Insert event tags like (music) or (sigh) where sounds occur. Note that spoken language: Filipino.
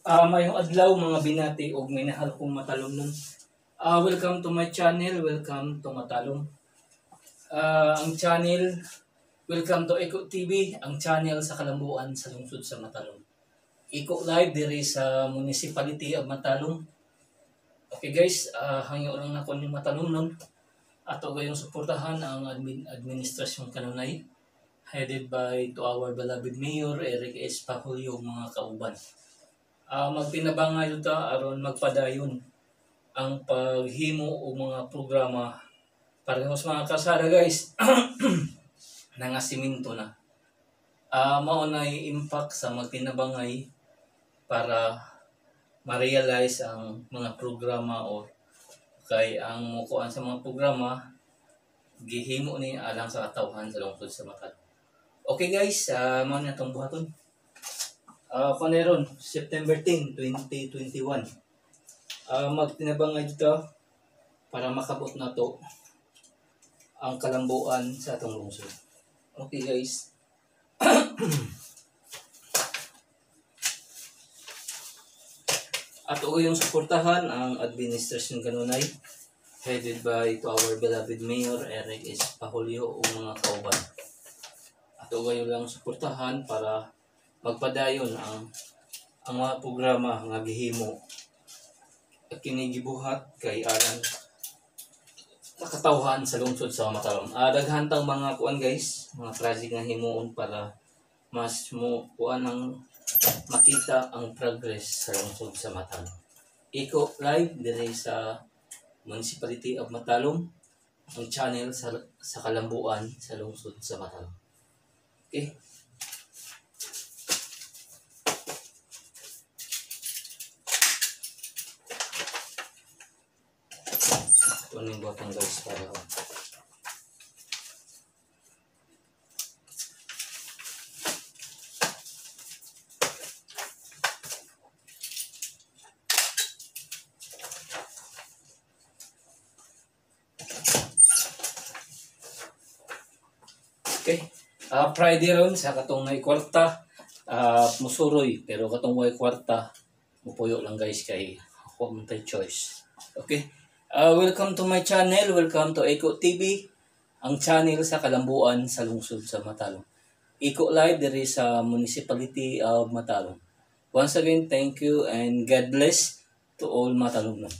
Ah, mayong adlaw mga binati og minahal kong matalom nun. Ah, welcome to my channel, welcome to Matalom. Ah, ang channel Welcome to Iko TV, ang channel sa kalambuan sa lungsod sa Matalom. Iko live diri sa Municipality of Matalom. Okay guys, ah hangyo lang na ko ni Matalom nun. Ato gayong suportahan ang admin administrasyon kanunay headed by to our beloved Mayor Eric S. Pahulyo mga kauban. Ah magpinabanga ta aron magpadayon ang paghimo o mga programa para sa mga kasada guys (clears throat) na nga siminto na. Ah mao na impact sa magtinabangay para ma-realize ang mga programa o kay ang mukuan sa mga programa gihimo ni alang sa katawhan sa lungsod sa Makati. Okay guys, uh, mao na itong buhaton. Uh, Paneron, September 10, 2021. Uh, magtinabangay dito para makabot na to ang kalambuan sa atong lungsod. Okay guys. (clears throat) At yung suportahan ang administrasyon kanunay headed by to our beloved Mayor Eric S. Pahulyo o mga kauban. At yung lang suportahan para magpadayon ang ang mga programa nga gihimo at kinigibuhat kay alang nakatawhan sa lungsod sa Matalam. Ah, daghan tang mga kuan guys, mga project nga himuon para mas mo kuan ang makita ang progress sa lungsod sa Matalam. Iko live dire sa Municipality of Matalom, ang channel sa sa Kalambuan sa lungsod sa Matalom. Okay. Ito na yung button guys para Okay. Ah Friday ron sa katong may kwarta ah musuroy pero katong may kwarta mupuyo lang guys kay ako man tay choice. Okay. Ah welcome to my channel, welcome to Eco TV, ang channel sa kalambuan sa lungsod sa Matalong. Eco Live diri sa Municipality of Matalong. Once again, thank you and God bless to all Matalong.